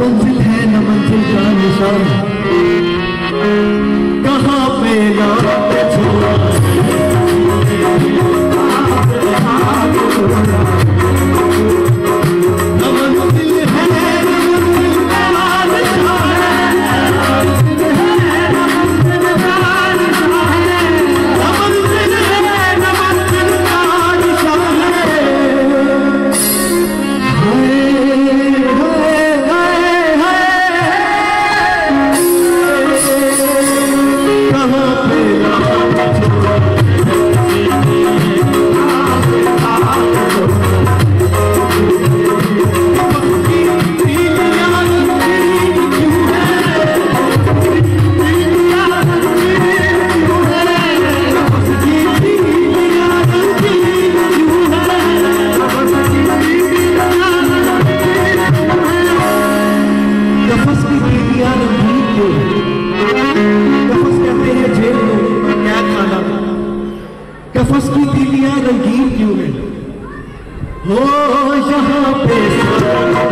मंजिल है न मंजिल का निशान। नफस की दिलियाँ रंगीन क्यों है? हो यहाँ पे